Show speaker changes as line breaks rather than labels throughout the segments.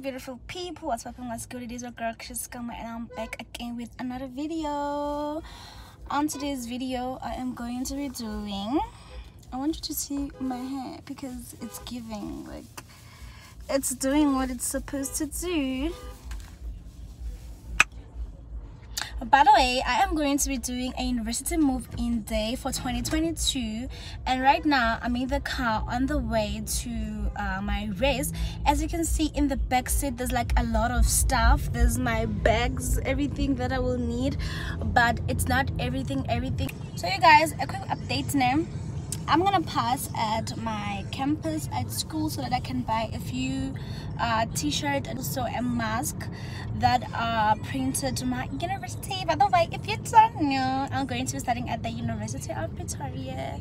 Beautiful people, what's popping? What's good? It is your girl Chris Kama and I'm back again with another video. On today's video, I am going to be doing. I want you to see my hair because it's giving like it's doing what it's supposed to do. By the way i am going to be doing a university move-in day for 2022 and right now i'm in the car on the way to uh, my res. As you can see in the back seat there's like a lot of stuff. There's my bags everything that i will need. But it's not everything everything. So you guys a quick update now I'm gonna pass at my campus at school so that I can buy a few uh, t-shirt and also a mask that are printed to my university. By the way, if you don't know, I'm going to be studying at the University of Pretoria.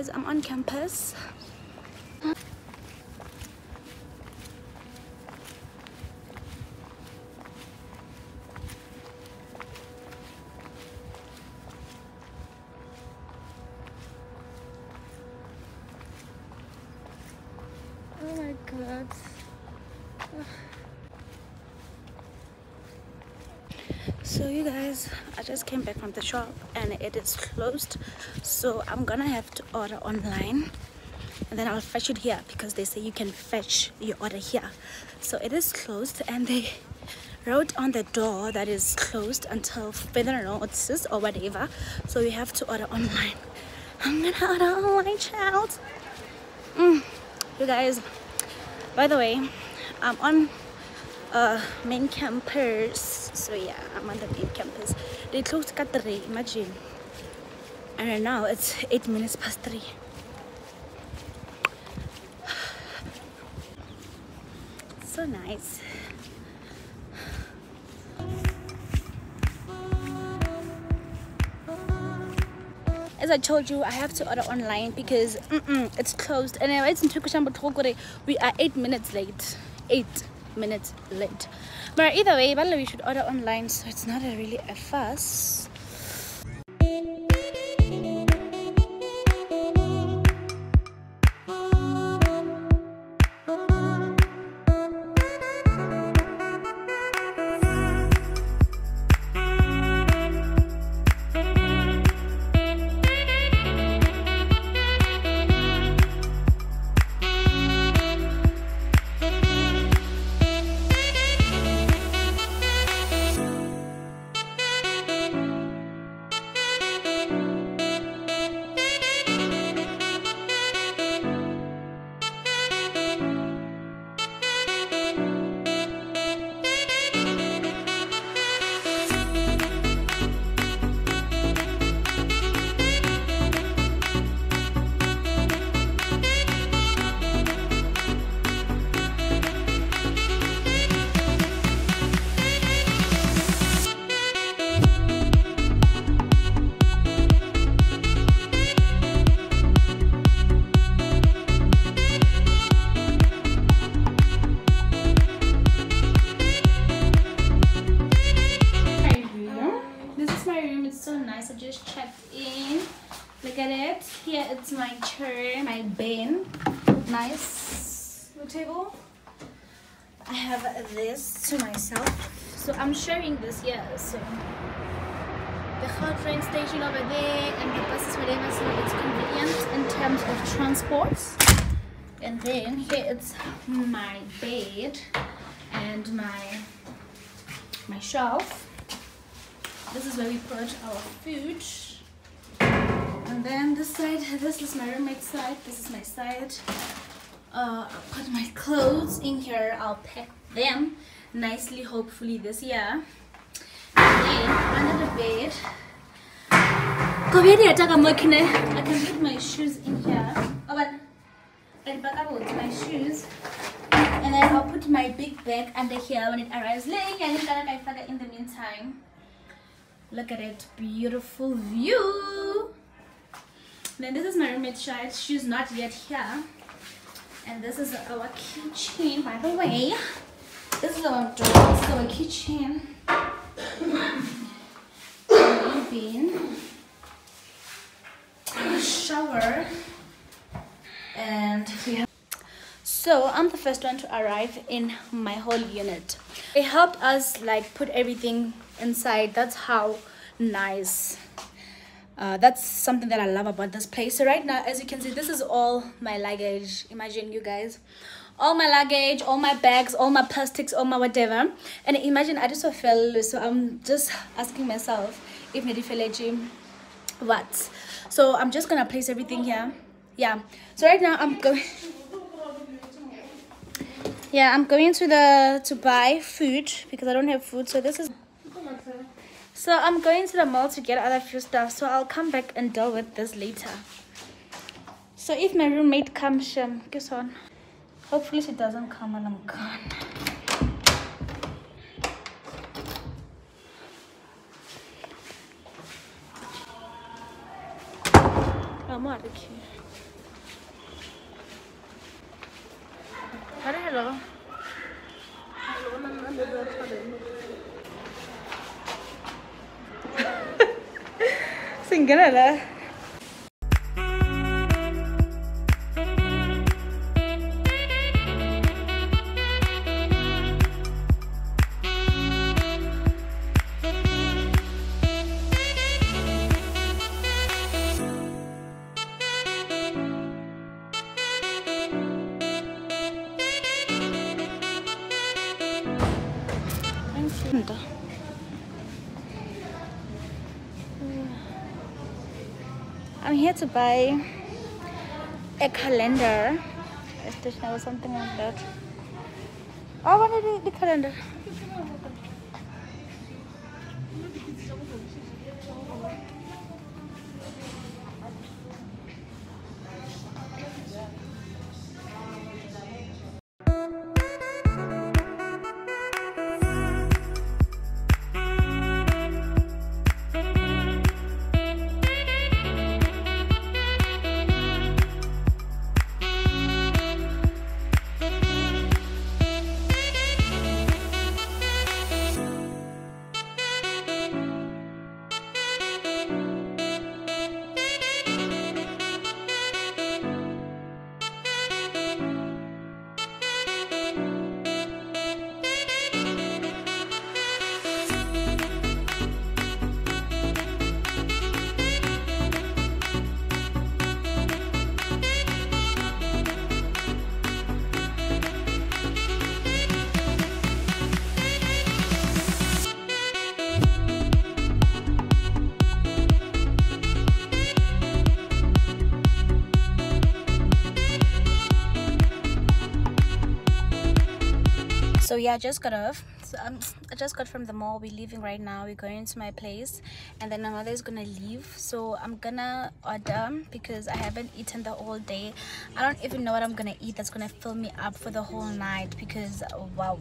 Guys. I'm on campus. Oh my god so you guys i just came back from the shop and it is closed. So i'm gonna have to order online and then i'll fetch it here because they say you can fetch your order here. So it is closed and they wrote on the door that is closed until further notices or whatever. So we have to order online. I'm gonna order online child. Mm. you guys by the way i'm on uh main campus. So yeah the main campus. They closed at 3 imagine. And right now it's eight minutes past three. So nice. As I told you, I have to order online because mm -mm, it's closed. And it's in we are eight minutes late. Eight minutes late. But either way we should order online so it's not a really a fuss So the Gautrain station over there and the buses whatever so it's convenient in terms of transport. And then here it's my bed and my my shelf. This is where we put our food and then this side this is my roommate's side this is my side uh, I'll put my clothes in here I'll pack them nicely hopefully this year and then under the bed I can put my shoes in here oh, but and back up my shoes. And then I'll put my big bag under here when it arrives. Laying and then In the meantime, look at it, beautiful view. Then this is my roommate's shirt. She's not yet here. And this is our kitchen, by the way. This is our door. This is our bin. Shower. And we have so I'm the first one to arrive in my whole unit. They helped us like put everything inside. That's how nice uh, that's something that I love about this place. So right now, as you can see, this is all my luggage. Imagine you guys, all my luggage, all my bags, all my plastics, all my whatever. And imagine I just fell, so I'm just asking myself if Medifeleji what. So I'm just gonna place everything here. Yeah. So right now I'm going. Yeah, I'm going to the to buy food because I don't have food. So this is. So I'm going to the mall to get other few stuff. So I'll come back and deal with this later. So if my roommate comes, um, guess on. Hopefully she doesn't come when I'm gone. I'm out of here. Hello. Hello. Cinderella. Thank buy a calendar, a stationery or something like that. Oh, I wanted the, the calendar. Yeah i just got off. So um, i just got from the mall. We're leaving right now. We're going to my place. And then my mother is gonna leave. So i'm gonna order because i haven't eaten the whole day. I don't even know what i'm gonna eat that's gonna fill me up for the whole night because wow.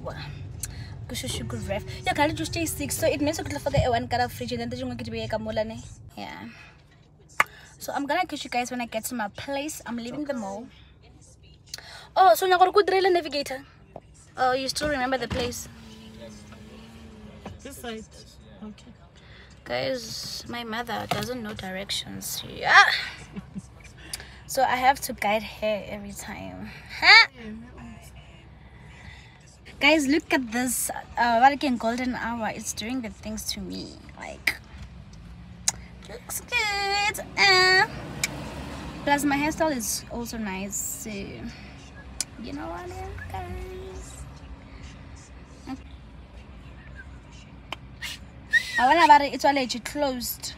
Good ref. Yeah can to stay sick so it means for the one of fridge and then the yeah. So i'm gonna catch you guys when i get to my place. I'm leaving the mall. Oh so you're gonna navigator Oh, you still remember the place?
This side. Okay.
Guys, my mother doesn't know directions. Yeah. so I have to guide her every time. Huh? Guys, look at this. Uh, golden hour. It's doing the things to me. Like, looks good. Uh, plus, my hairstyle is also nice. So, you know what I mean, guys? It's already closed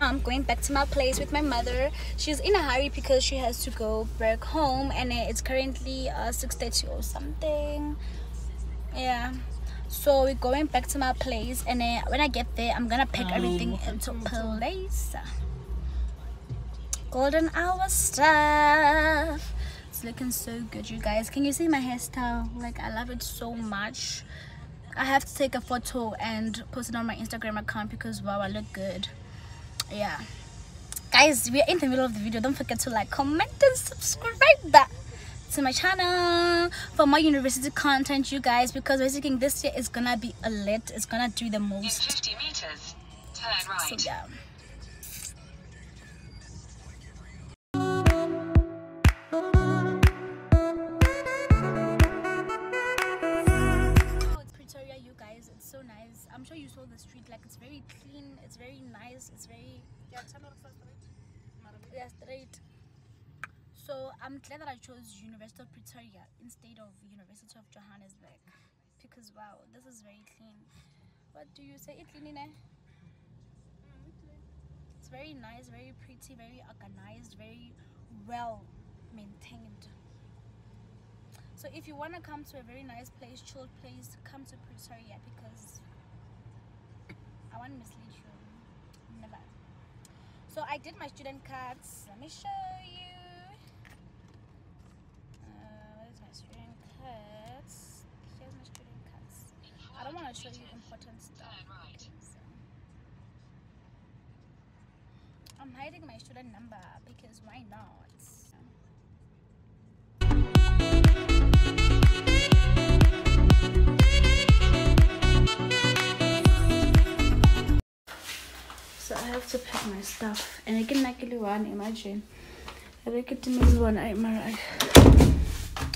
I'm going back to my place with my mother. She's in a hurry because she has to go back home and it's currently uh, 6.30 or something. Yeah. So we're going back to my place and uh, when I get there, I'm gonna pack everything into place. golden hour stuff it's looking so good you guys can you see my hairstyle like i love it so much i have to take a photo and post it on my instagram account because wow i look good. Yeah. Guys we're in the middle of the video. Don't forget to like comment and subscribe to my channel for more university content you guys because basically this year is gonna be a lit. It's gonna do the most.
In 50 meters. Turn right.
so yeah I'm sure you saw the street. Like it's very clean. It's very nice. It's very yeah, straight. So I'm glad that I chose University of Pretoria instead of University of Johannesburg because wow, this is very clean. What do you say? It's clean? It's very nice, very pretty, very organized, very well maintained. So if you want to come to a very nice place, chilled place, come to Pretoria because I want to mislead you. Never. So I did my student cards. Let me show you. Uh, where's my student cards? Here's my student cards. I don't want to show you important stuff. I'm hiding my student number because why not? My stuff. And I can actually one imagine.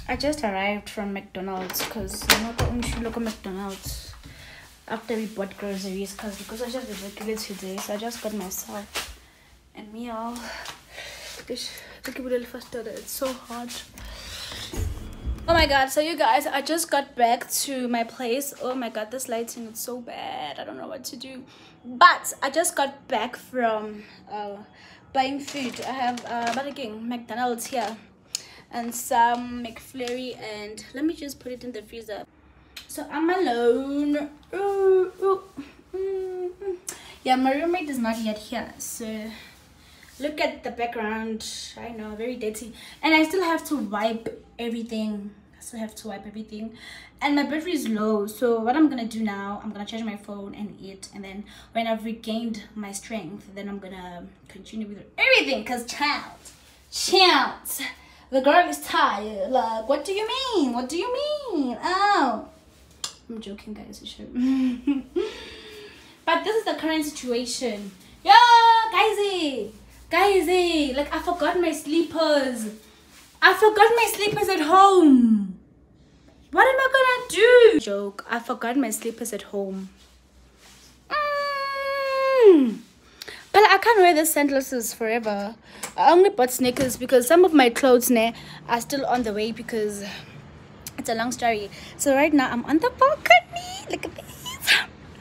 I just arrived from McDonald's because I'm not going to look at McDonald's after we bought groceries cause because I just was regular today. So I just got myself a meal. It's so hot. My god, so you guys, I just got back to my place. Oh my god, this lighting is so bad. I don't know what to do. But I just got back from uh, buying food. I have uh, Burger King, McDonald's here, and some McFlurry. And let me just put it in the freezer. So I'm alone. Ooh, ooh, mm, mm. Yeah, my roommate is not yet here. So look at the background. I know, very dirty. And I still have to wipe everything. I still have to wipe everything. And my battery is low. So what I'm gonna do now, I'm gonna charge my phone and eat. And then when I've regained my strength, then I'm gonna continue with everything. Cause child, child, the girl is tired. Like, what do you mean? What do you mean? Oh. I'm joking, guys. But this is the current situation. Yo, guysy, guysy. Like I forgot my sleepers. I forgot my sleepers at home. What am I gonna do? Joke. I forgot my slippers at home. Mm. But I can't wear the sandals forever. I only bought sneakers because some of my clothes ne, are still on the way because it's a long story so right now i'm on the balcony look at this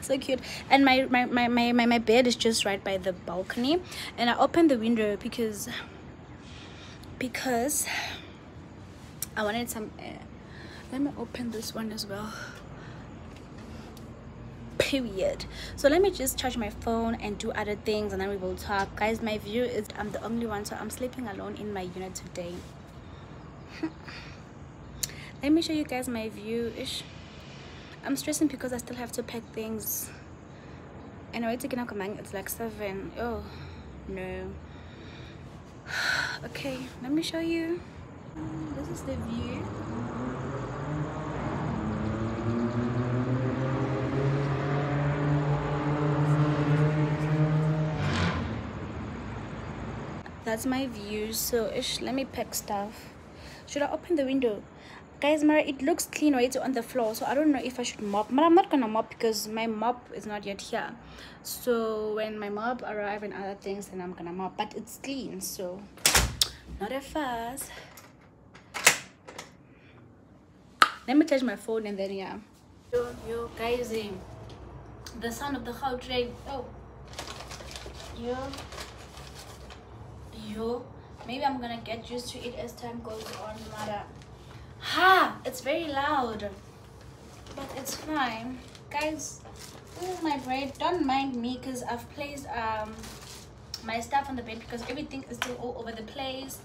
so cute and my my, my my my bed is just right by the balcony and i opened the window because because i wanted some air let me open this one as well. Period. So let me just charge my phone and do other things and then we will talk. Guys my view is i'm the only one so i'm sleeping alone in my unit today. Let me show you guys my view. Ish. I'm stressing because i still have to pack things. And I taking out it's like seven. Oh no. Okay let me show you. This is the view that's my view so ish let me pack stuff. Should i open the window? Guys mara it looks clean right on the floor so i don't know if i should mop. But i'm not gonna mop because my mop is not yet here. So when my mop arrive and other things then i'm gonna mop. But it's clean so not a fuss. Let me charge my phone and then yeah. Yo yo guys eh, the sound of the Gautrain. Oh. Yo yo maybe i'm gonna get used to it as time goes on mara ha! It's very loud. But it's fine. Guys this is my braid don't mind me because i've placed um my stuff on the bed because everything is still all over the place.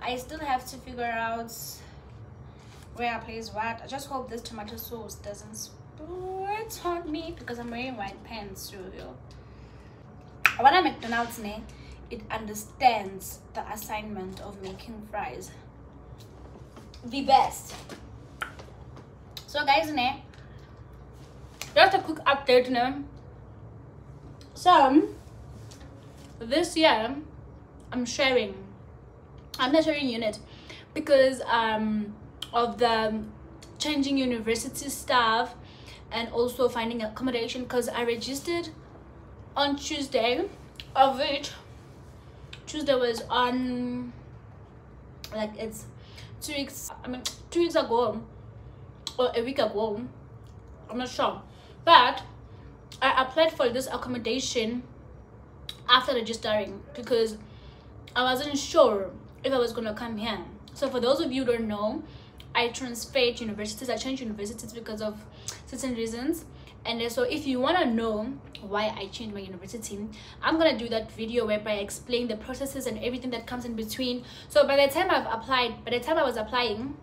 I still have to figure out where i place what. I just hope this tomato sauce doesn't spurt on me because i'm wearing white pants so what a mcdonald's name it understands the assignment of making fries. The best. So guys ne just a quick update now so this year i'm sharing i'm not sharing unit because um of the changing university staff and also finding accommodation because i registered on tuesday of which tuesday was on like it's two weeks i mean two weeks ago or a week ago i'm not sure but i applied for this accommodation after registering because I wasn't sure if I was gonna come here. So for those of you don't know, I transferred universities. I changed universities because of certain reasons. And so if you wanna know why I changed my university, I'm gonna do that video whereby I explain the processes and everything that comes in between. So by the time I've applied, by the time I was applying,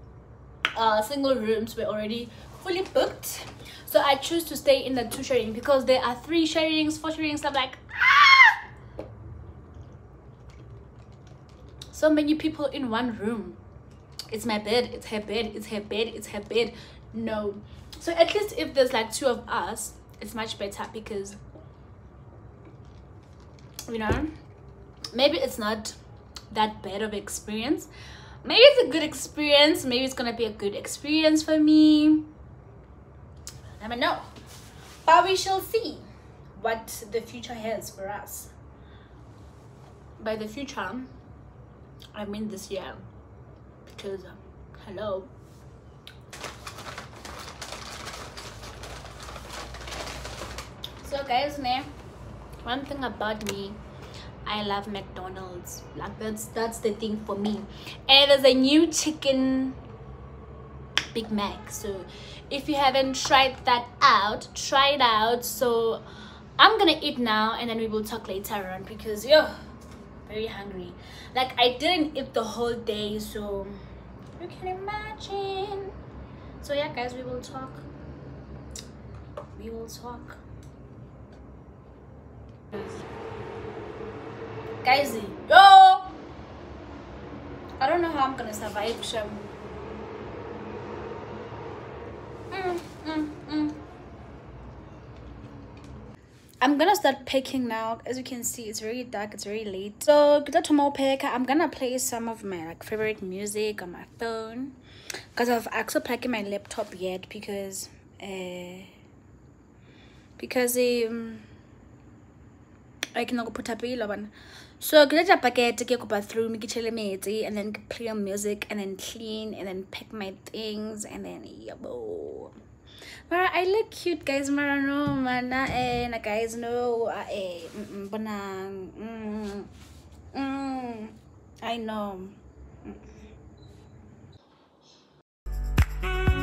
uh, single rooms were already fully booked. So I choose to stay in the two sharing because there are three sharings, four sharings. I'm like, ah! so many people in one room it's my bed it's her bed it's her bed it's her bed no. So at least if there's like two of us it's much better because you know maybe it's not that bad of experience. Maybe it's a good experience. Maybe it's gonna be a good experience for me. I never know. But we shall see what the future has for us. By the future I mean this year. Because hello so guys man one thing about me I love McDonald's. Like that's that's the thing for me. And there's a new chicken Big Mac. So if you haven't tried that out try it out. So I'm gonna eat now and then we will talk later on because yo very hungry. Like i didn't eat the whole day so you can imagine. So yeah guys we will talk. We will talk guys yo i don't know how i'm gonna survive Shem. Mm, mm, mm. I'm gonna start packing now. As you can see, it's very dark, it's very late. So tomorrow pack, I'm gonna play some of my like favorite music on my phone. Because I've actually packing my laptop yet because uh because um I cannot put up one. So I get a packet, get a bathroom, get a and then play music and then clean and then pack my things and then yabo. Mara, I look cute, guys. Mara, no, mana, eh, na guys, no, ah, eh, mm, banang, mm, mm, I know. uh,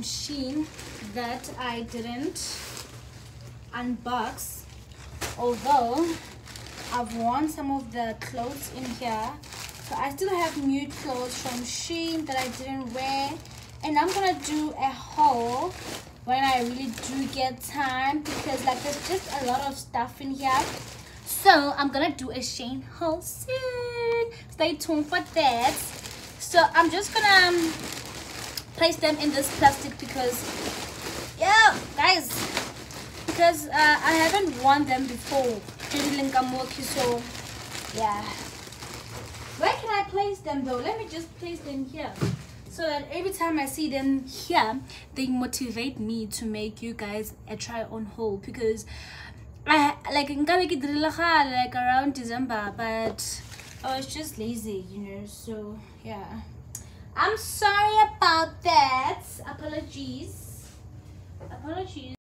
from Shein that I didn't unbox. Although I've worn some of the clothes in here. So I still have new clothes from Shein that I didn't wear. And I'm gonna do a haul when I really do get time because like there's just a lot of stuff in here. So I'm gonna do a Shein haul soon. Stay tuned for that. So I'm just gonna um, place them in this plastic because yeah guys because uh, I haven't worn them before. So yeah. Where can I place them though? Let me just place them here. So that every time I see them here they motivate me to make you guys a try on haul because I like like around December but I was just lazy you know so yeah I'm sorry about that. Apologies. Apologies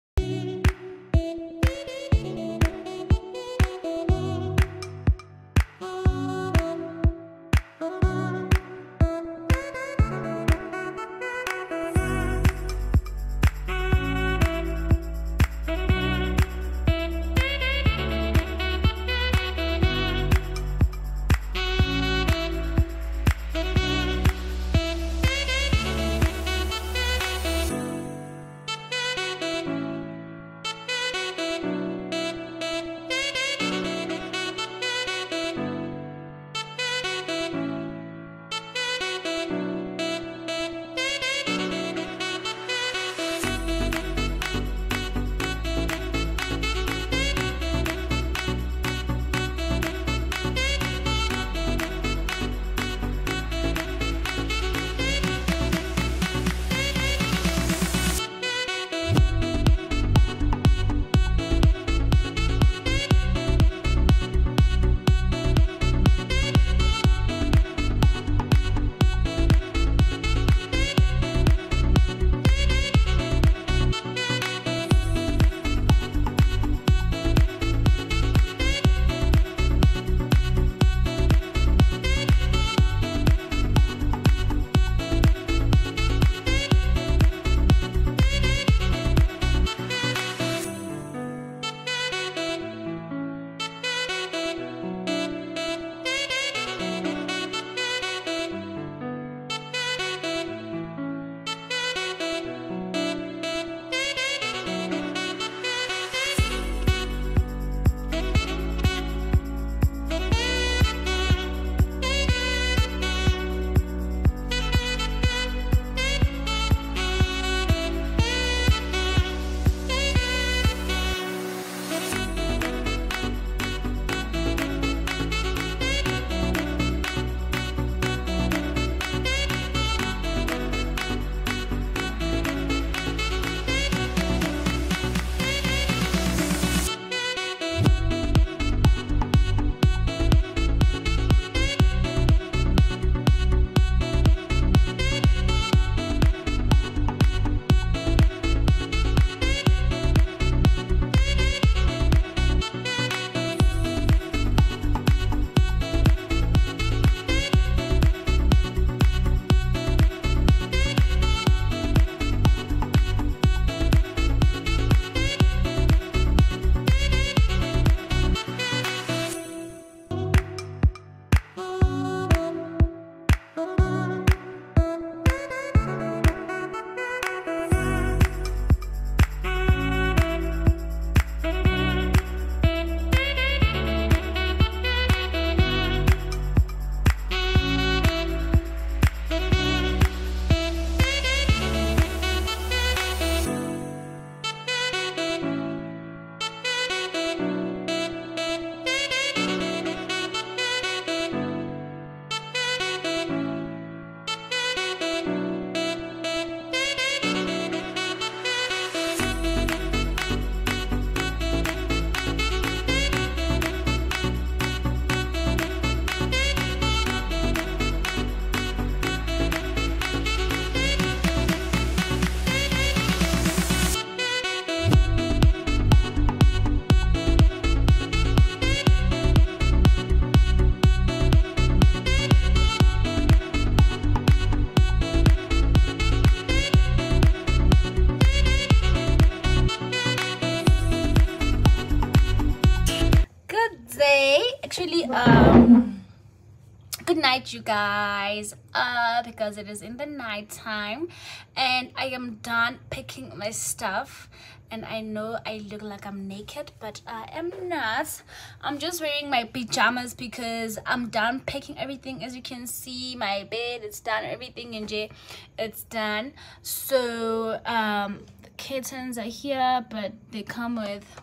you guys uh because it is in the night time and i am done picking my stuff. And i know i look like i'm naked but i am not. I'm just wearing my pajamas because i'm done picking everything. As you can see my bed it's done. Everything in it's done. So um the kittens are here but they come with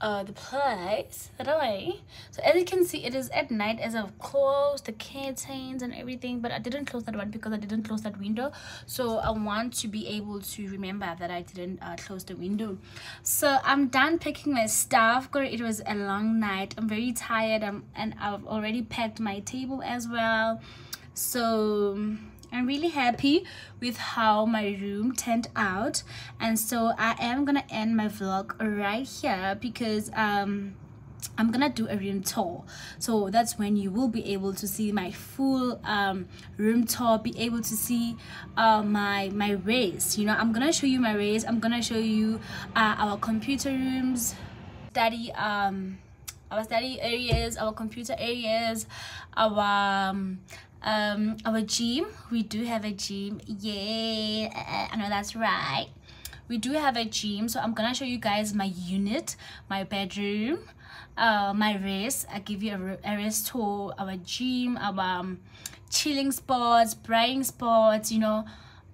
uh, the place right so as you can see it is at night as i've closed the curtains and everything but i didn't close that one because i didn't close that window. So i want to be able to remember that i didn't uh, close the window. So i'm done picking my stuff. It was a long night. I'm very tired. I'm, and i've already packed my table as well. So I'm really happy with how my room turned out. And so I am gonna end my vlog right here because um I'm gonna do a room tour. So that's when you will be able to see my full um, room tour be able to see uh, my my res. You know I'm gonna show you my res. I'm gonna show you uh, our computer rooms. Study um our study areas our computer areas our um, um our gym. We do have a gym. Yeah i know that's right. We do have a gym. So i'm gonna show you guys my unit my bedroom uh my rest. I give you a, a res tour our gym our um, chilling spots braying spots you know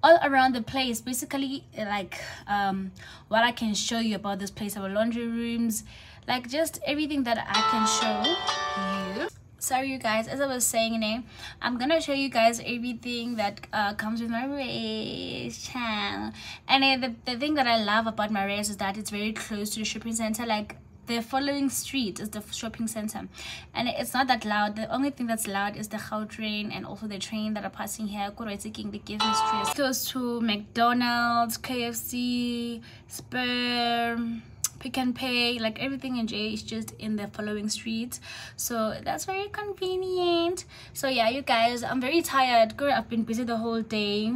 all around the place. Basically like um what i can show you about this place our laundry rooms like just everything that i can show you. Sorry you guys. As i was saying name i'm gonna show you guys everything that uh, comes with my res channel. And uh, the, the thing that i love about my res is that it's very close to the shopping center. Like the following street is the shopping center. And it's not that loud. The only thing that's loud is the Gautrain and also the train that are passing here. That gives me stress goes to mcdonald's kfc sperm Pick n Pay like everything in j is just in the following street so that's very convenient. So yeah you guys i'm very tired. Girl i've been busy the whole day.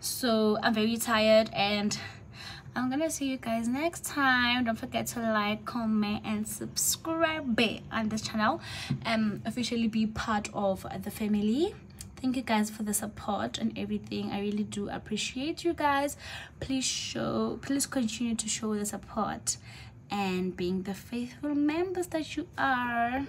So i'm very tired and i'm gonna see you guys next time. Don't forget to like comment and subscribe on this channel and officially be part of the family. Thank you guys for the support and everything. I really do appreciate you guys. Please show please continue to show the support and being the faithful members that you are